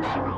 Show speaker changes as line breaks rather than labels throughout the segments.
Oh,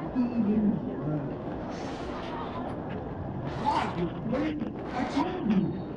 Tomorrow's going